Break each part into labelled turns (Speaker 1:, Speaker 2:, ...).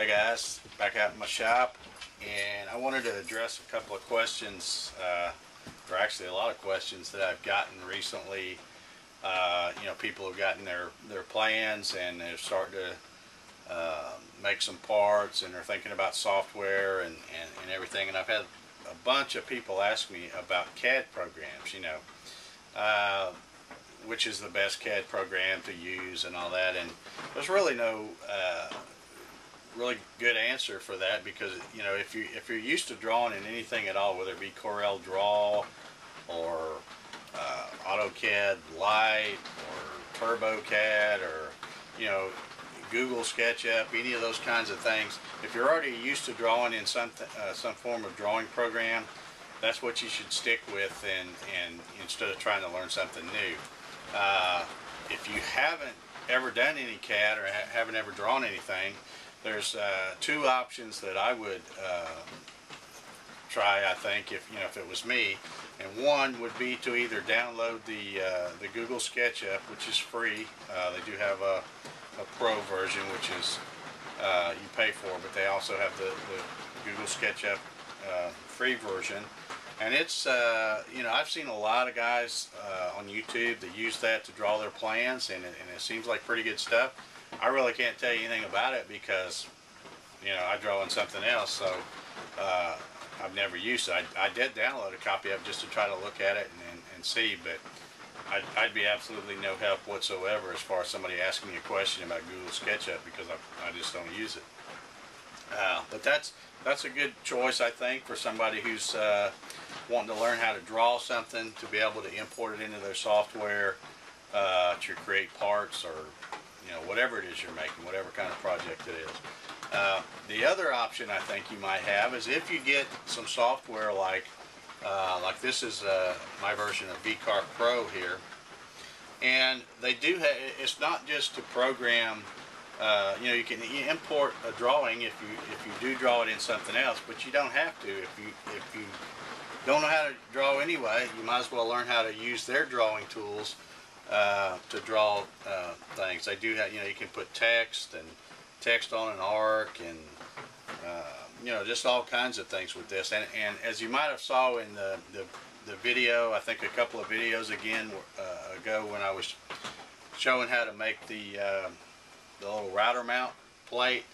Speaker 1: Hey guys, back out in my shop, and I wanted to address a couple of questions, uh, or actually a lot of questions that I've gotten recently. Uh, you know, people have gotten their, their plans and they're starting to uh, make some parts and they're thinking about software and, and, and everything. And I've had a bunch of people ask me about CAD programs, you know, uh, which is the best CAD program to use and all that. And there's really no uh, really good answer for that because you know if you if you're used to drawing in anything at all, whether it be Corel Draw or uh, AutoCAD Lite or TurboCAD or you know Google SketchUp, any of those kinds of things. If you're already used to drawing in some uh, some form of drawing program, that's what you should stick with, and and instead of trying to learn something new. Uh, if you haven't ever done any CAD or ha haven't ever drawn anything, there's uh, two options that I would uh, try. I think if you know if it was me, and one would be to either download the uh, the Google SketchUp, which is free. Uh, they do have a, a pro version, which is uh, you pay for, but they also have the, the Google SketchUp uh, free version. And it's, you know, I've seen a lot of guys on YouTube that use that to draw their plans, and it, and it seems like pretty good stuff. I really can't tell you anything about it because, you know, I draw in something else, so uh, I've never used it. I, I, did download a copy of it just to try to look at it and, and, and see, but I'd, I'd, be absolutely no help whatsoever as far as somebody asking me a question about Google SketchUp because I, I just don't use it. Uh, but that's that's a good choice, I think, for somebody who's uh, wanting to learn how to draw something to be able to import it into their software uh, to create parts or you know, whatever it is you're making, whatever kind of project it is. Uh, the other option I think you might have is if you get some software like, uh, like this is uh, my version of VCarve Pro here, and they do have, it's not just to program, uh, you know, you can import a drawing if you if you do draw it in something else, but you don't have to. If you if you don't know how to draw anyway, you might as well learn how to use their drawing tools uh, to draw uh, things. They do have, you know, you can put text and text on an arc and, uh, you know, just all kinds of things with this. And, and as you might have saw in the, the, the video, I think a couple of videos again uh, ago when I was showing how to make the, uh, the little router mount plate,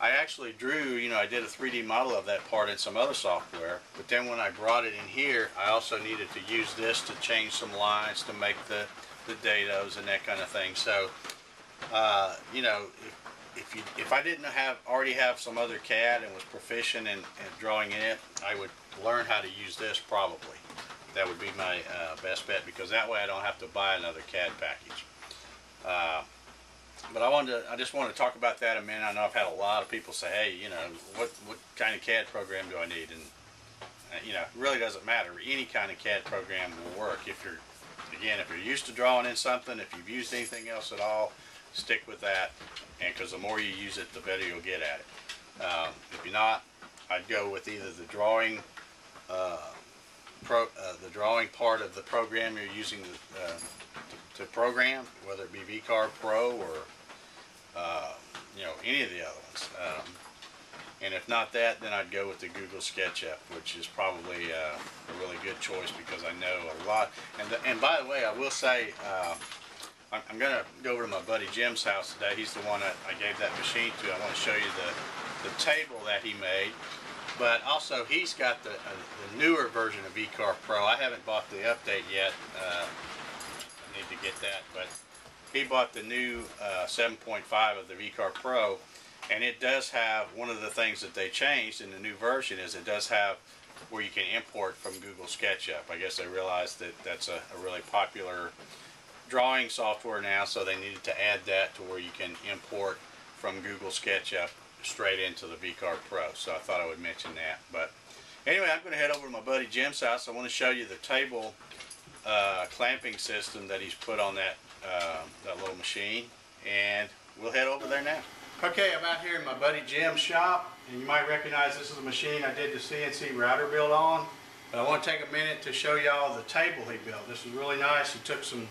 Speaker 1: I actually drew, you know, I did a 3D model of that part in some other software, but then when I brought it in here, I also needed to use this to change some lines to make the the dados and that kind of thing. So, uh, you know, if, if you if I didn't have already have some other CAD and was proficient in, in drawing in it, I would learn how to use this probably. That would be my uh, best bet because that way I don't have to buy another CAD package. Uh, but I wanted to, I just want to talk about that a minute. I know I've had a lot of people say, hey, you know, what what kind of CAD program do I need? And uh, you know, it really doesn't matter. Any kind of CAD program will work if you're again, if you're used to drawing in something, if you've used anything else at all, stick with that. And because the more you use it, the better you'll get at it. Um, if you're not, I'd go with either the drawing, uh, pro, uh, the drawing part of the program you're using to, uh, to, program, whether it be VCarve Pro or uh, you know any of the other ones. Um, and if not that, then I'd go with the Google SketchUp, which is probably uh, a really good choice because I know a lot. And, the, and by the way, I will say, uh, I'm, I'm going to go over to my buddy Jim's house today. He's the one that I gave that machine to. I want to show you the, the table that he made. But also, he's got the, uh, the newer version of VCarve Pro. I haven't bought the update yet. Uh, I need to get that. But he bought the new uh, 7.5 of the VCarve Pro and it does have, one of the things that they changed in the new version is it does have where you can import from Google SketchUp. I guess they realized that that's a, a really popular drawing software now, so they needed to add that to where you can import from Google SketchUp straight into the VCarve Pro. So I thought I would mention that. But anyway, I'm going to head over to my buddy Jim's house. I want to show you the table uh, clamping system that he's put on that, uh, that little machine. And we'll head over there now. Okay, I'm out here in my buddy Jim's shop, and you might recognize this is a machine I did the CNC router build on. But I want to take a minute to show y'all the table he built. This was really nice. He took some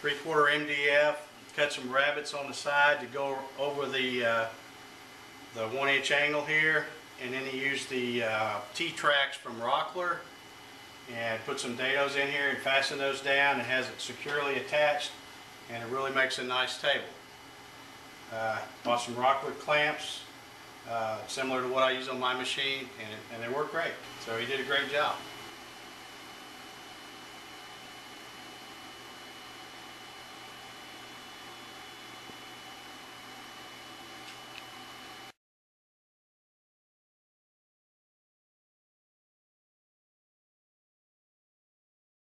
Speaker 1: three-quarter MDF, cut some rabbets on the side to go over the uh, the one inch angle here, and then he used the uh, T-tracks from Rockler and put some dados in here and fastened those down and has it securely attached and it really makes a nice table. Uh, bought some Rockler clamps, uh, similar to what I use on my machine, and, it, and they work great. So he did a great job.